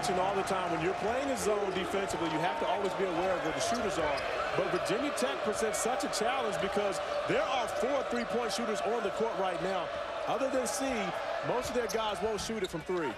mention all the time, when you're playing a zone defensively, you have to always be aware of where the shooters are. But Virginia Tech presents such a challenge because there are four three-point shooters on the court right now. Other than C, most of their guys won't shoot it from three.